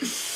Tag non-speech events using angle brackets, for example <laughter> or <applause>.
Yeah. <laughs>